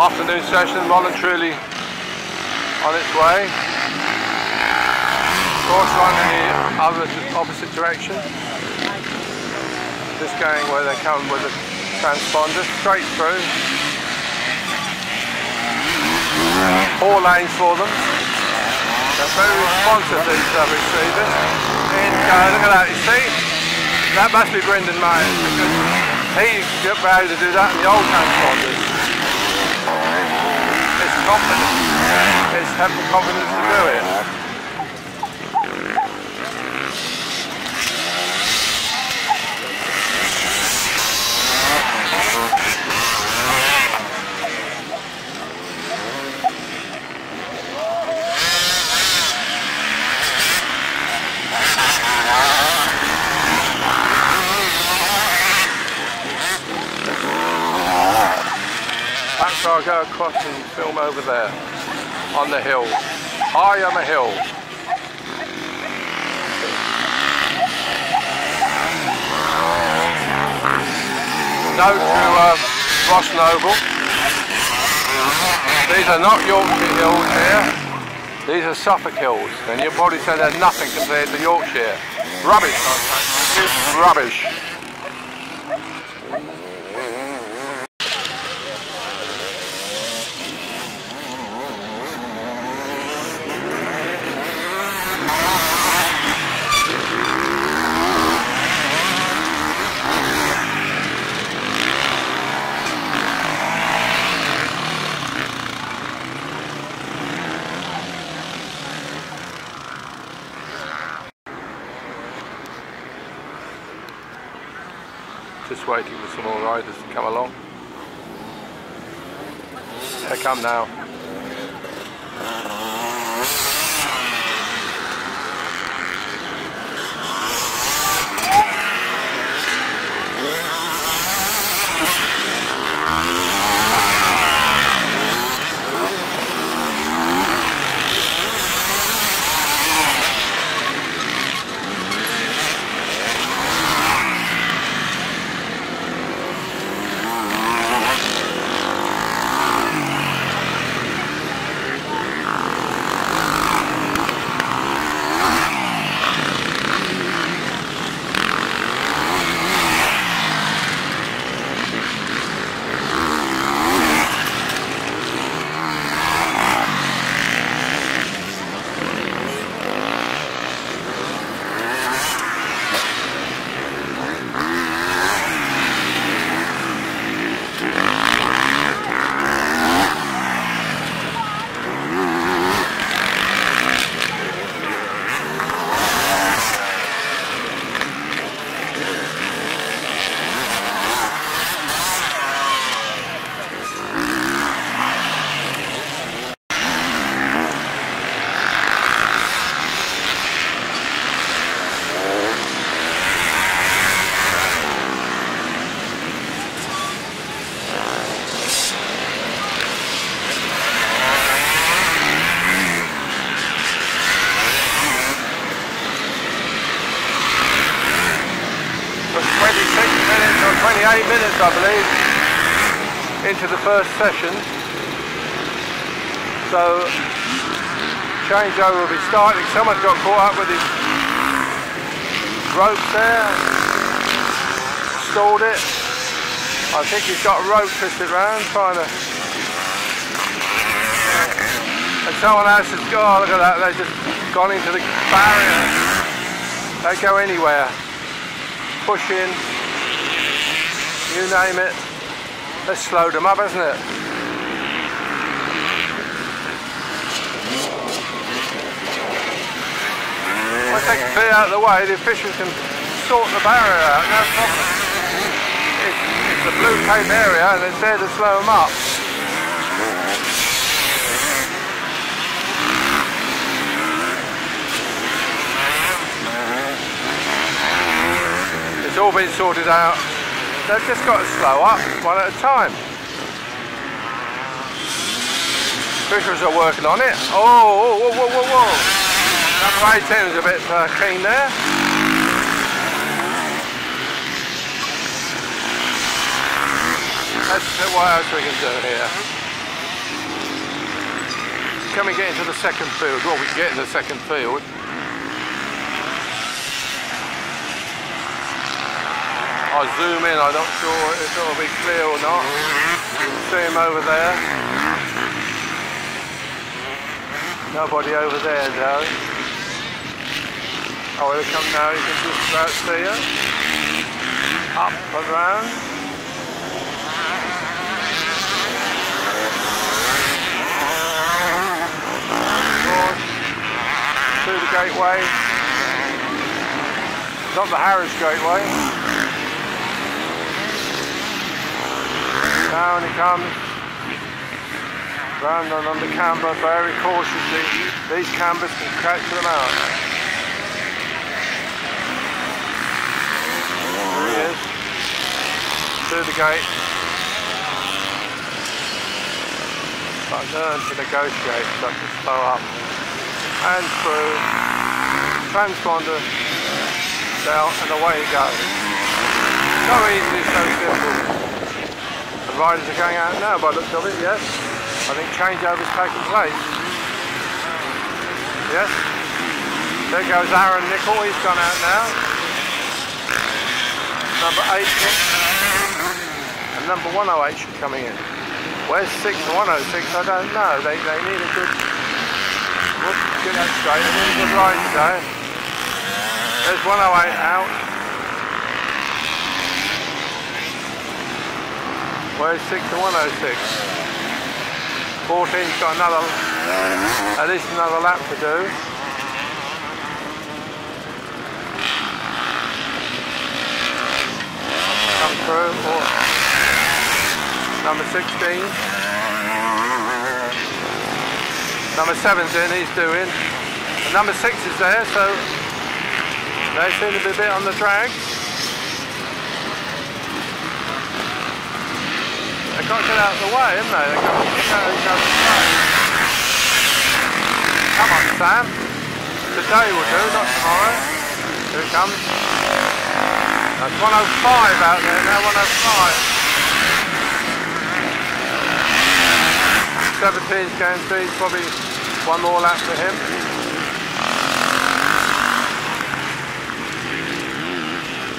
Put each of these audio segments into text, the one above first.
Afternoon session voluntarily on its way. Course run in the other opposite direction. Just going where they come with the transponder straight through. Four lanes for them. They're very responsive these uh, receivers. And uh, look at that, you see? That must be Brendan Myers because he got able to do that in the old transponders. Confidence. It's having the confidence to do it. So I'll go across and film over there on the hill, high on the hill. Note to uh, Ross Noble, these are not Yorkshire hills here, these are Suffolk hills, and you'll probably say they're nothing compared to Yorkshire. Rubbish, rubbish. Just waiting for some more riders to come along. They come now. I believe, into the first session. So, changeover will be starting. Someone's got caught up with his rope there, stalled it. I think he's got a rope twisted around, trying to... And someone else has, oh look at that, they've just gone into the barrier. They go anywhere. Push in, you name it. Let's them up, hasn't it? Once they can clear out of the way, the officials can sort the barrier out, no problem. It's, it's the blue tape area and it's there to slow them up. It's all been sorted out. They've just got to slow up one at a time. Fishers are working on it. Oh, whoa, whoa, whoa, whoa. Number 18 is a bit uh, keen there. Let's see what else we can do here. can we get into the second field? Well, we can get in the second field. I'll zoom in, I'm not sure if it'll be clear or not. You can see him over there. Nobody over there though. Oh, here come now, you can just about see it. Up and round. Through the gateway. Not the Harris gateway. Down he comes. Round on the camber very cautiously. These cambers can catch them out. There he is. Through the gate. I learn to negotiate I can slow up. And through. Transponder down and away he goes. So easy, so simple riders are going out now by the looks of it, yes. I think changeover's taken place. Yes. There goes Aaron Nicol, he's gone out now. Number 8 and number 108 should coming in. Where's 6 and 106? I don't know. They, they need a good, get that straight, they need a good. There's 108 out. Where's 6 to 106? 14's got another, at least another lap to do. Come through, or number 16. Number 7's in, he's doing. And number 6 is there, so they seem to be a bit on the drag. They've got to get out of the way, haven't they? Got to get out of the way. Come on, Sam. Today will do, not tomorrow. Here it comes. That's 105 out there now, 105. 17's going to probably one more lap for him.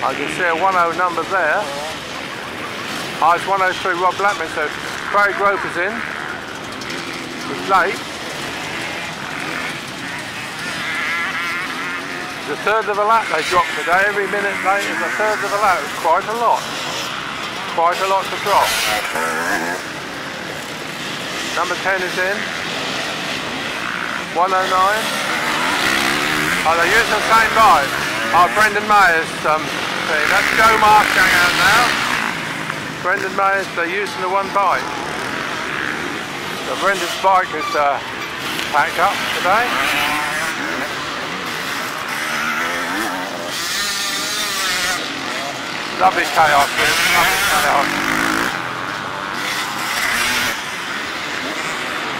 I can see a 10 number there. Oh, it's 103 Rob Blackman, so Craig Roper's in. He's late. It's a third of a lap they dropped today. Every minute late is a third of a lap. It's quite a lot. Quite a lot to drop. Number 10 is in. 109. Oh, they're using the same bike. Oh, Brendan Mayers. Um, That's Joe Marsh going out now. Brendan Mayers, they're using the one bike. So Brendan's bike is uh, packed up today. Lovely chaos lovely chaos.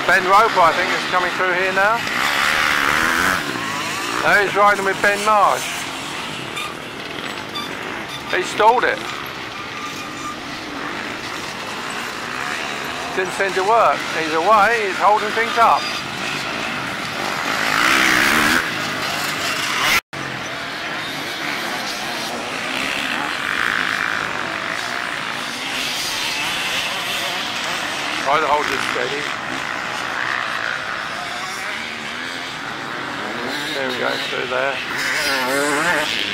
Ben Roper I think is coming through here now. Now he's riding with Ben Marsh. He stalled it. Didn't seem to work. He's away, he's holding things up. Try to hold this steady. There we go, through there.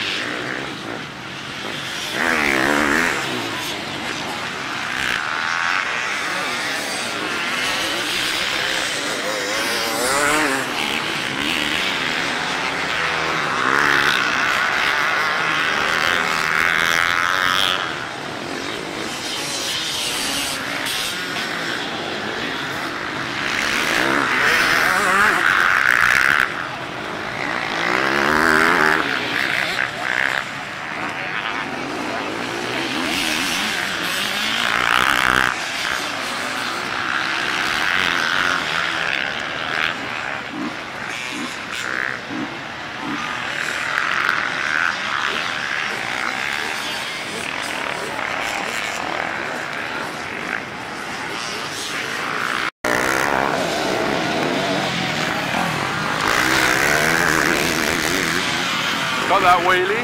That wheelie.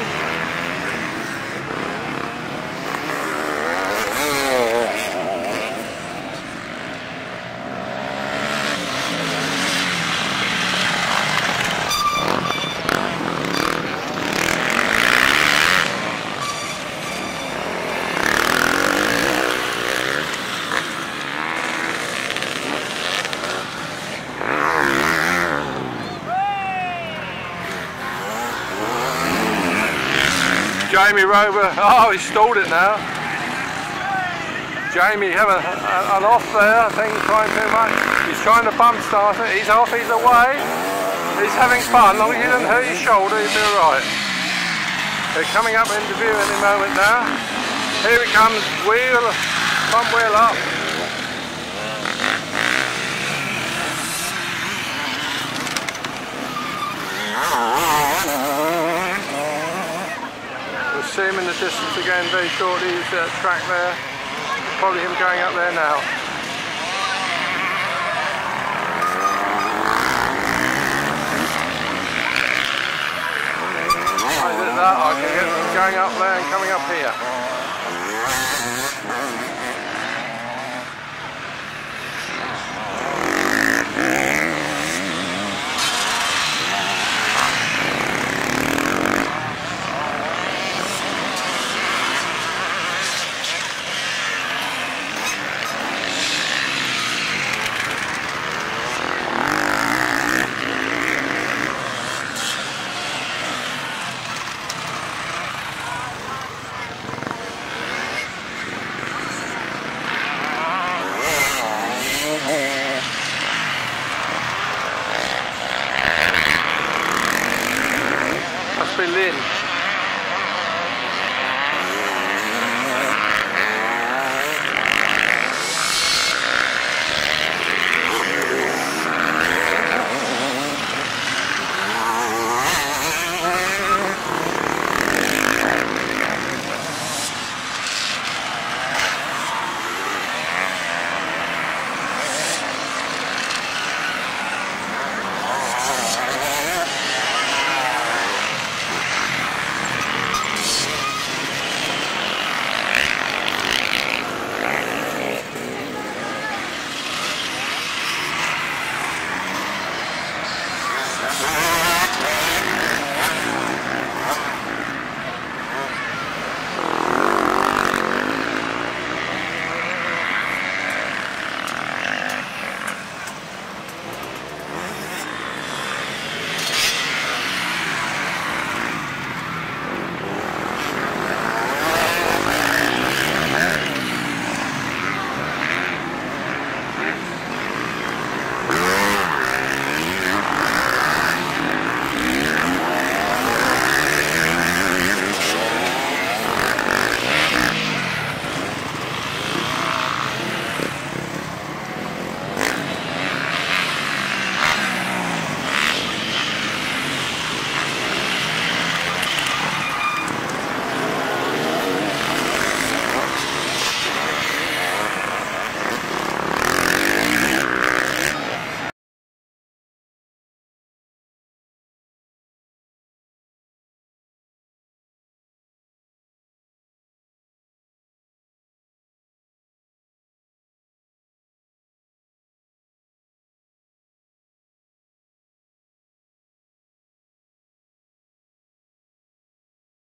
Jamie Rover, oh he's stalled it now. Jamie having an off there, I think he's trying too much. He's trying to bump start it, he's off, he's away. He's having fun, as long as he doesn't hurt his shoulder, he'll be alright. They're coming up into view any moment now. Here it comes, wheel, front wheel up. see him in the distance again very shortly. He's at the track there. Probably him going up there now. I did that. I can hear them going up there and coming up here. Yeah.